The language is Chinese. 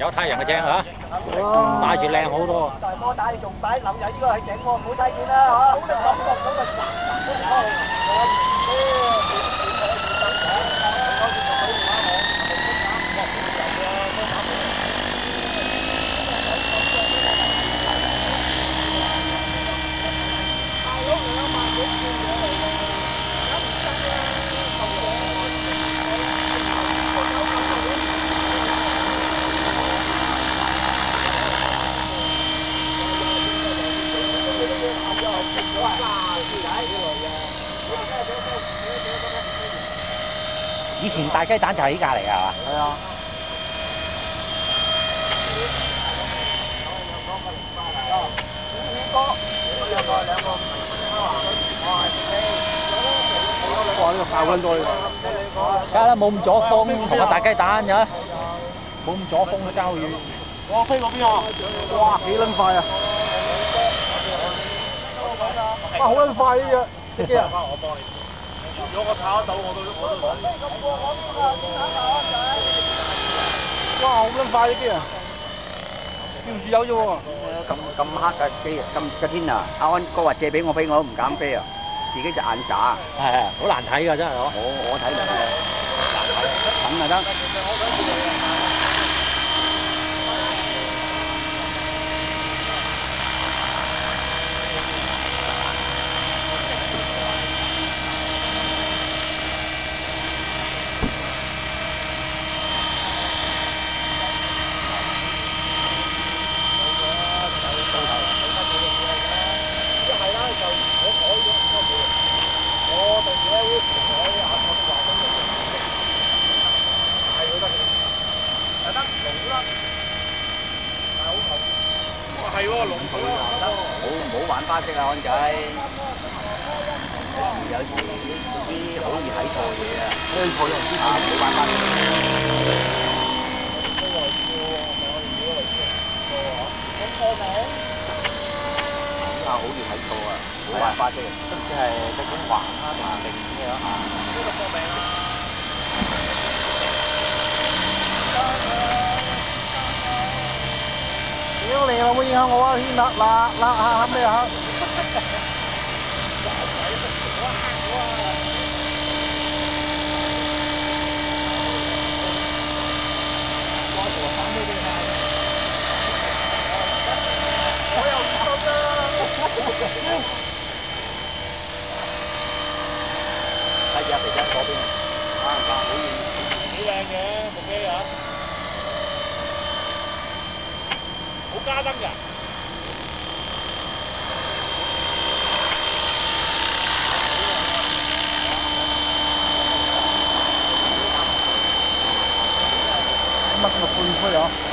有太陽嘅正嚇，帶住靚好多。大波打你仲擺諗仔呢個係整喎，唔好睇見啦嚇。以前大雞蛋就喺呢架嚟㗎係嘛？係啊。哇！呢個爆溫多呢個。梗係啦，冇咁阻風，同個大雞蛋嘅，冇咁阻風嘅交魚。我飛嗰邊啊！哇，幾撚快啊！哇，好撚快呢只，只機啊！如果我炒得到，我都我都揾。哇，好撚快呢機啊！吊住有啫喎。咁咁黑嘅機，咁嘅天啊！阿安哥話借俾我飛，我都唔敢飛啊！自己隻眼渣，係係，好難睇㗎真係嗬。我我睇唔到，等就得。好唔好玩花式啊，安仔！有時啲好易睇錯嘢啊！啊，唔好玩花式。好易睇錯啊！唔好玩花式。都唔知係隻管橫你老母影響我啊！天啦啦啦嚇咩啊住阿肥仔嗰邊，啊，好遠。幾靚嘅部機啊！好加燈㗎。乜乜半灰啊？